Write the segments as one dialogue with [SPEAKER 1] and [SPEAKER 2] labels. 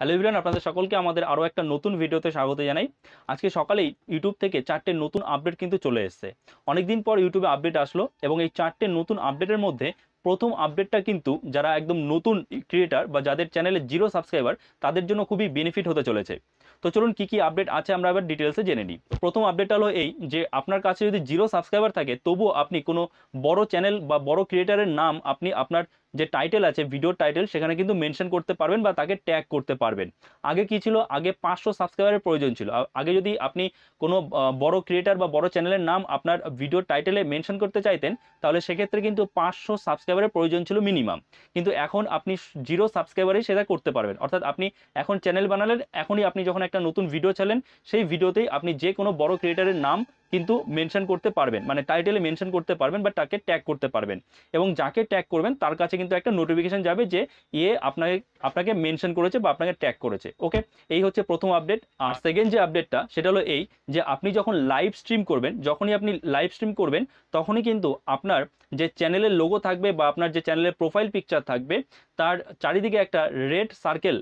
[SPEAKER 1] Hello everyone আপনাদের সকলকে আমাদের আরও একটা নতুন ভিডিওতে স্বাগত জানাই। আজকে সকালেই ইউটিউব থেকে চারটে নতুন আপডেট কিন্তু চলে এসেছে। অনেকদিন পর ইউটিউবে আপডেট আসলো এবং এই চারটে নতুন আপডেটের মধ্যে প্রথম আপডেটটা কিন্তু যারা একদম নতুন ক্রিয়েটার বা যাদের চ্যানেলে জিরো সাবস্ক্রাইবার তাদের জন্য খুবই বেনিফিট হতে চলেছে। তো চলুন কী কী আপডেট আছে আমরা এবার ডিটেলসে জেনে নিই। প্রথম আপডেটটা হলো এই যে আপনার কাছে যদি জিরো সাবস্ক্রাইবার থাকে, তবুও আপনি কোনো বড় চ্যানেল বা বড় ক্রিয়েটারের নাম আপনি আপনার যে টাইটেল আছে ভিডিও টাইটেল সেখানে কিন্তু মেনশন করতে পারবেন বা তাকে ট্যাগ করতে পারবেন। আগে কি ছিল? আগে পাঁচশো সাবস্ক্রাইবারের প্রয়োজন ছিল। আগে যদি আপনি কোনো বড় ক্রিয়েটার বা বড় চ্যানেলের নাম আপনার ভিডিও টাইটেলে মেনশন করতে চাইতেন, তাহলে সেক্ষেত্রে কিন্তু পাঁচশো সাবস্ক্রাইবারের প্রয়োজন ছিল মিনিমাম কিন্তু এখন আপনি জিরো সাবস্ক্রাইবারেই সেটা করতে পারবেন। অর্থাৎ আপনি এখন চ্যানেল বানালেন, এখনই আপনি যখন একটা নতুন ভিডিও চালেন সেই ভিডিওতেই আপনি যে কোনো বড় ক্রিয়েটারের নাম কিন্তু মেনশন করতে পারবেন। মানে টাইটেলে মেনশন করতে পারবেন বা তাকে ট্যাগ করতে পারবেন। এবং যাকে ট্যাগ করবেন, তার কাছে কিন্তু একটা নোটিফিকেশন যাবে যে ইয়ে আপনাকে আপনাকে মেনশন করেছে বা আপনাকে ট্যাগ করেছে। ওকে এই হচ্ছে প্রথম আপডেট আর সেকেন্ড যে আপডেটটা সেটা হলো এই যে আপনি যখন লাইভ স্ট্রিম করবেন, যখনই আপনি লাইভ স্ট্রিম করবেন, তখনই কিন্তু আপনার যে চ্যানেলের লোগো থাকবে বা আপনার যে চ্যানেলের প্রোফাইল পিকচার থাকবে, তার চারিদিকে একটা রেড সার্কেল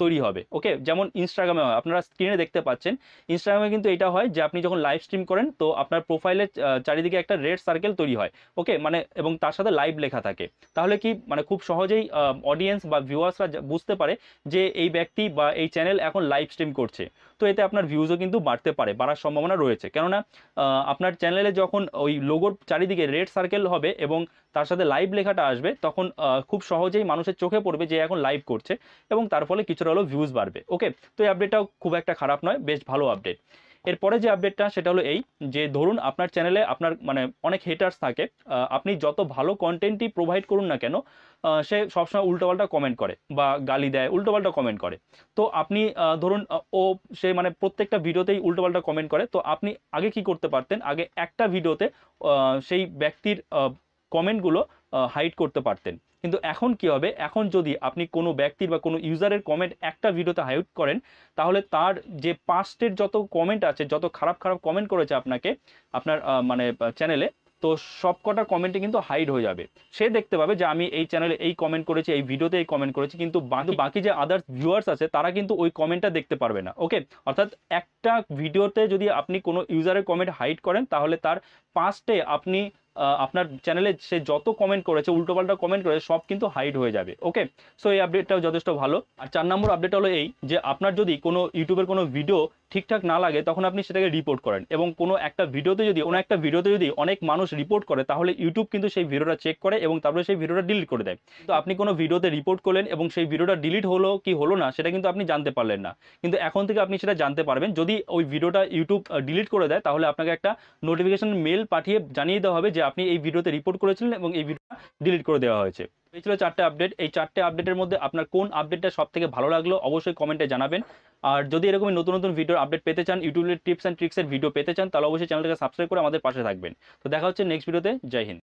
[SPEAKER 1] তৈরি হবে ওকে যেমন ইনস্টাগ্রামে হয়। আপনারা স্ক্রিনে দেখতে পাচ্ছেন ইনস্টাগ্রামে কিন্তু এটা হয় যে আপনি যখন লাইভ স্ট্রিম করেন, তো আপনার প্রোফাইলের চারিদিকে একটা রেড সার্কেল তৈরি হয় ওকে মানে এবং তার সাথে লাইভ লেখা থাকে। তাহলে কি মানে খুব সহজেই অডিয়েন্স বা ভিউয়ার্সরা বুঝতে পারে যে এই ব্যক্তি বা এই চ্যানেল এখন লাইভ স্ট্রিম করছে। তো এতে আপনার ভিউজও কিন্তু বাড়তে পারে, বাড়ার সম্ভাবনা রয়েছে। কেননা আপনার চ্যানেলে যখন ওই লোগোর চারিদিকে রেড সার্কেল হবে এবং তার সাথে লাইভ লেখাটা আসবে, তখন খুব সহজেই মানুষের চোখে পড়বে যে এখন লাইভ করছে এবং তার ফলে কিছুটা হলো ভিউজ বাড়বে। ওকে তো এই আপডেটটাও খুব একটা খারাপ নয়, বেশ ভালো আপডেট এরপরে যে আপডেটটা সেটা হলো এই যে ধরুন আপনার চ্যানেলে আপনার মানে অনেক হেটার্স থাকে আপনি যত ভালো কন্টেন্টই প্রোভাইড করুন না কেন সে সবসময় উল্টোপাল্টা কমেন্ট করে বা গালি দেয়, উল্টোপাল্টা কমেন্ট করে। তো আপনি ধরুন ও সে মানে প্রত্যেকটা ভিডিওতেই উল্টোপাল্টা কমেন্ট করে, তো আপনি আগে কি করতে পারতেন? আগে একটা ভিডিওতে সেই ব্যক্তির কমেন্টগুলো হাইড করতে পারতেন। কিন্তু এখন কি হবে? এখন যদি আপনি কোনো ব্যক্তির বা কোনো ইউজারের কমেন্ট একটা ভিডিওতে হাইড করেন তাহলে তার যে পাস্টের যত কমেন্ট আছে যত খারাপ খারাপ কমেন্ট করেছে আপনাকে আপনার মানে চ্যানেলে তো সবকটা কমেন্টে কিন্তু হাইড হয়ে যাবে। সে দেখতে পাবে যে আমি এই চ্যানেলে এই কমেন্ট করেছি এই ভিডিওতে এই কমেন্ট করেছি কিন্তু বাকি বাকি যে আদার্স ভিউয়ার্স আছে তারা কিন্তু ওই কমেন্টটা দেখতে পারবে না ওকে অর্থাৎ একটা ভিডিওতে যদি আপনি কোনো ইউজারের কমেন্ট হাইড করেন তাহলে তার পাস্টে আপনি আপনার চ্যানেলে সে যত কমেন্ট করেছে উল্টোপাল্টা কমেন্ট করেছে, সব কিন্তু হাইড হয়ে যাবে ওকে সো এই আপডেটটাও যথেষ্ট ভালো। আর চার নম্বর আপডেট হলো এই যে, আপনার যদি কোনো ইউটিউবের কোনো ভিডিও ঠিকঠাক না লাগে, তখন আপনি সেটাকে রিপোর্ট করেন। এবং কোনো একটা ভিডিওতে যদি, কোনো একটা ভিডিওতে যদি অনেক মানুষ রিপোর্ট করে, তাহলে ইউটিউব কিন্তু সেই ভিডিওটা চেক করে এবং তারপরে সেই ভিডিওটা ডিলিট করে দেয়। তো আপনি কোনো ভিডিওতে রিপোর্ট করলেন এবং সেই ভিডিওটা ডিলিট হলো কি হলো না, সেটা কিন্তু আপনি জানতে পারলেন না। কিন্তু এখন থেকে আপনি সেটা জানতে পারবেন। যদি ওই ভিডিওটা ইউটিউব ডিলিট করে দেয়, তাহলে আপনাকে একটা নোটিফিকেশন মেল পাঠিয়ে জানিয়ে দেওয়া হবে যে আপনি এই ভিডিওতে রিপোর্ট করেছিলেন এবং এই ভিডিওটা ডিলিট করে দেওয়া হয়েছে। এই ছিল চারটে আপডেট এই চারটে আপডেটের মধ্যে আপনার কোন আপডেটটা সব থেকে ভালো লাগল অবশ্যই কমেন্টে জানাবেন। আর যদি এরকমই নতুন নতুন ভিডিওর আপডেট পেতে চান ইউটিউবের টিপস অ্যান্ড ট্রিক্সের ভিডিও পেতে চান, তাহলে অবশ্যই চ্যানেলটাকে সাবস্ক্রাইব করে আমাদের পাশে থাকবেন। তো দেখা হচ্ছে নেক্সট ভিডিওতে জয় হিন্দ।